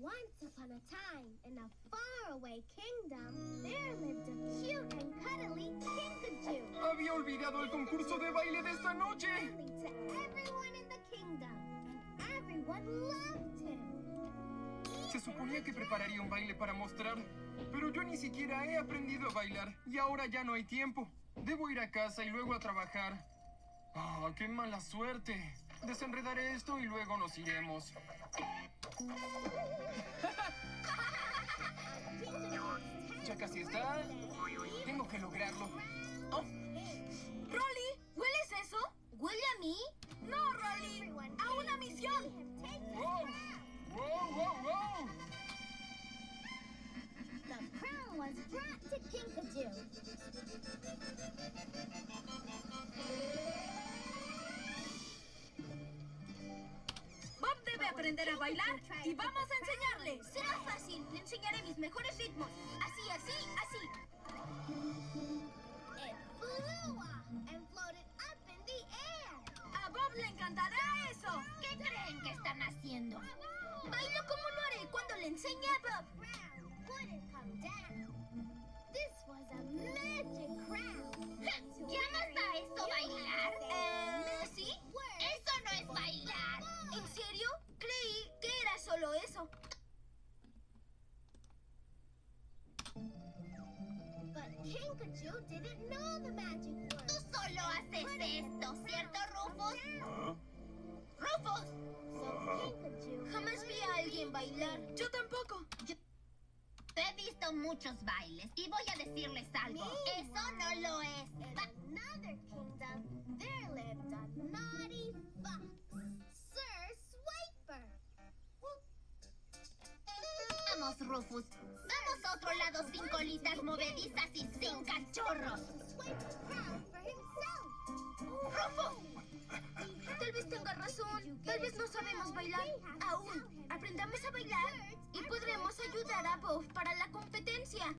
Once upon a time, in a faraway kingdom, there lived a cute and cuddly Kinkajou. Había olvidado el concurso de baile de esta noche. To everyone in the kingdom, and everyone loved him. Se suponía que prepararía un baile para mostrar, pero yo ni siquiera he aprendido a bailar y ahora ya no hay tiempo. Debo ir a casa y luego a trabajar. ¡Ah, qué mala suerte! Desenredaré esto y luego nos iremos. ¿Ya casi está? Tengo que lograrlo. Oh, ¡Rolly! ¿Hueles eso? ¿Huele a mí? ¡No, Rolly! ¡A una misión! ¡Wow! ¡Wow, wow, wow! The crown was brought to Kinkajou. Aprender a bailar y vamos a enseñarle. Será fácil. Le enseñaré mis mejores ritmos. Así, así, así. It flew and floated up in the air. A Bob le encantará eso. ¿Qué creen que están haciendo? Bailo como lo haré cuando le enseñe a Bob. Tú solo haces esto, ¿cierto, Rufus? ¡Rufus! Jamás vi a alguien bailar. Yo tampoco. He visto muchos bailes y voy a decirles algo. Eso no lo es. Ba- Rufus. Vamos a otro lado sin colitas movedizas y sin cachorros. ¡Rufus! Tal vez tenga razón. Tal vez no sabemos bailar. Aún. Aprendamos a bailar y podremos ayudar a Bob para la competencia.